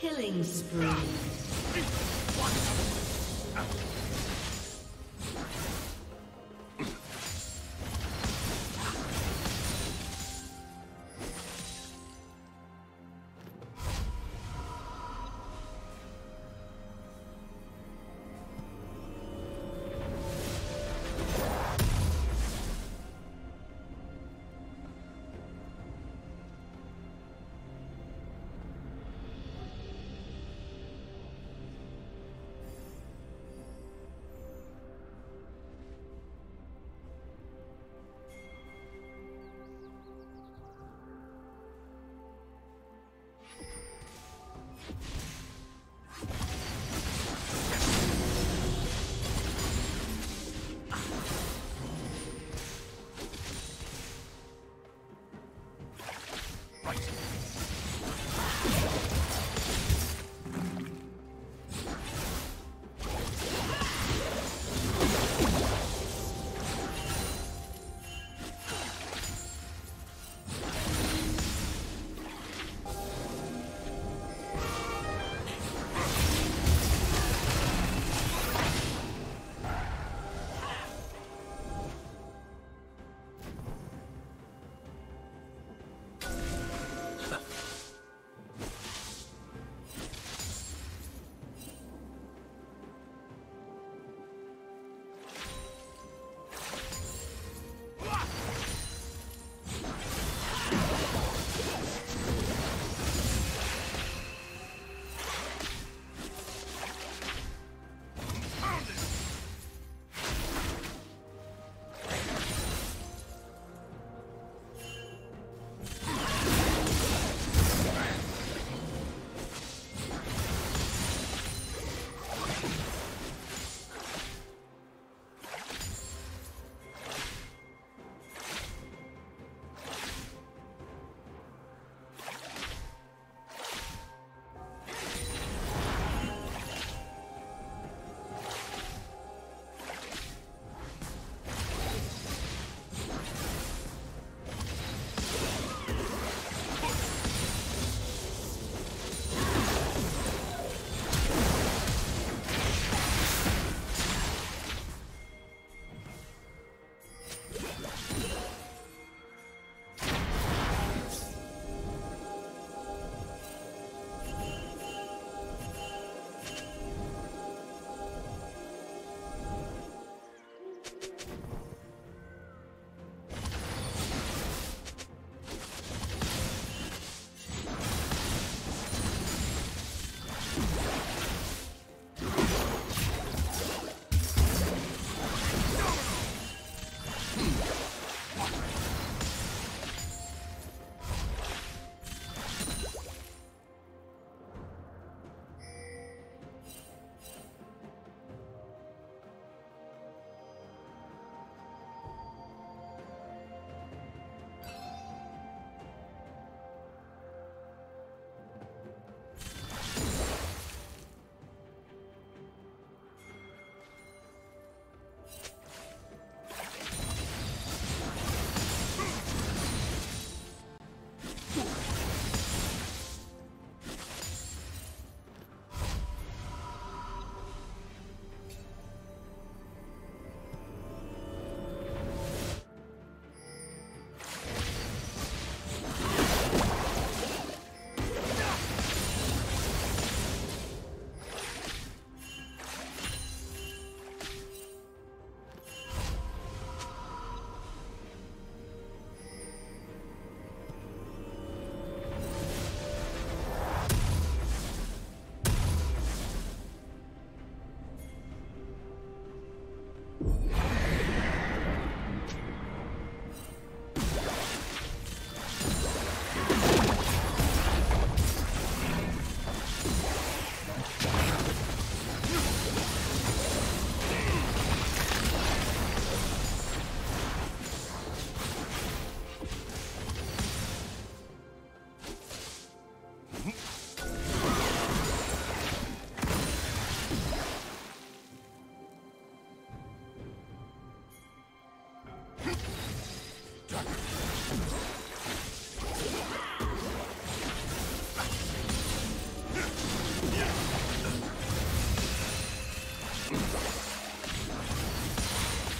Killing spree.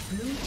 Blue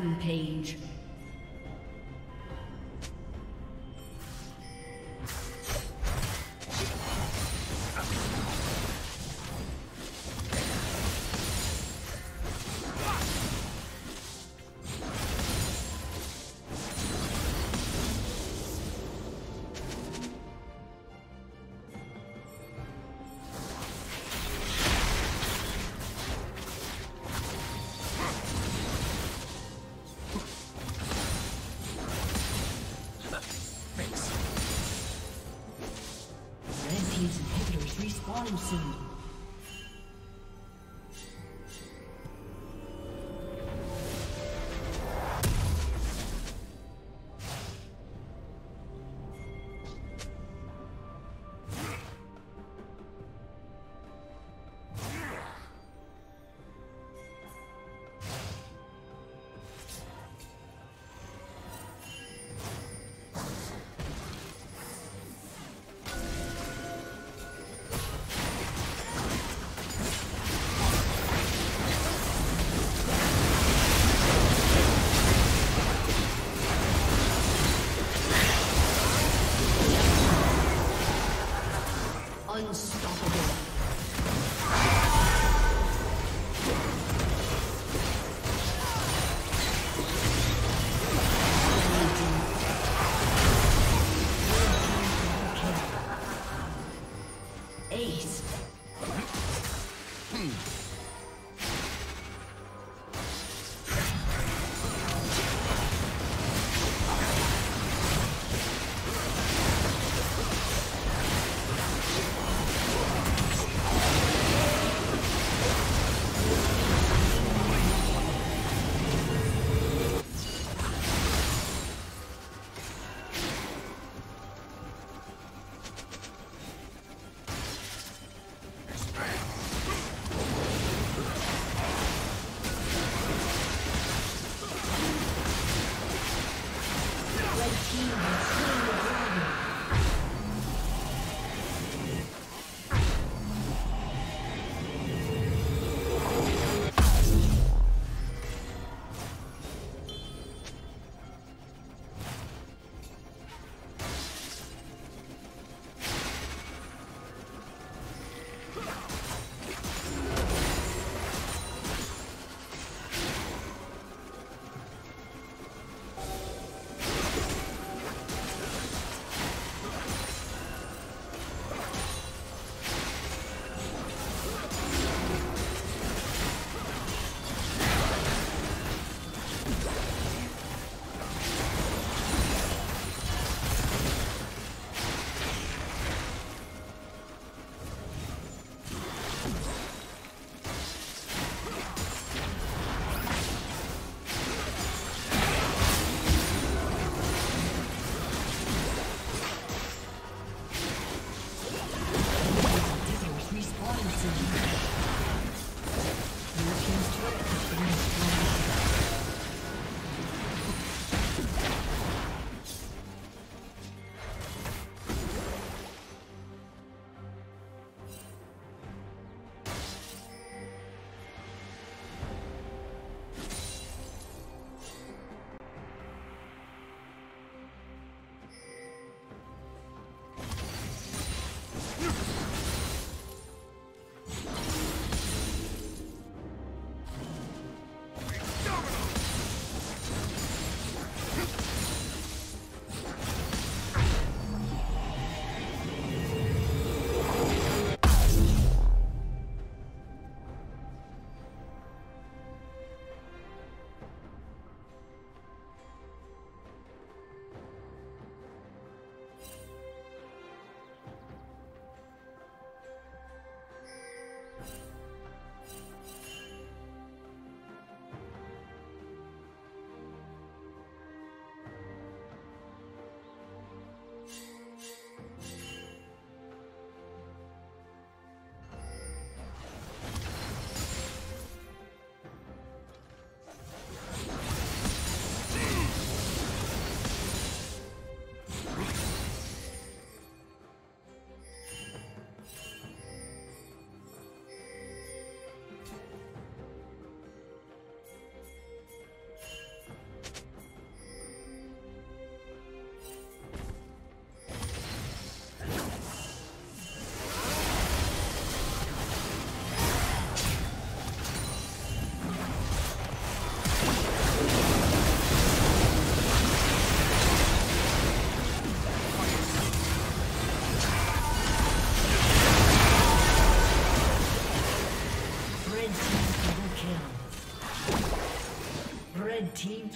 Rampage. Robinson.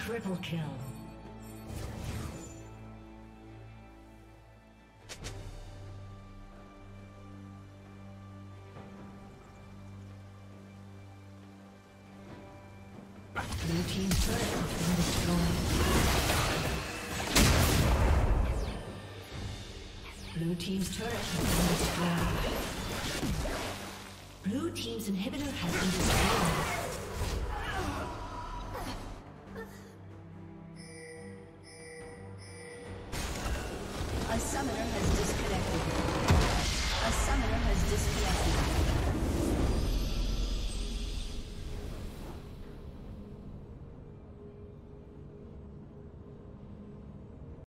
Triple kill. Blue team's turret has been destroyed. Blue team's turret has been destroyed. Blue team's inhibitor has been destroyed.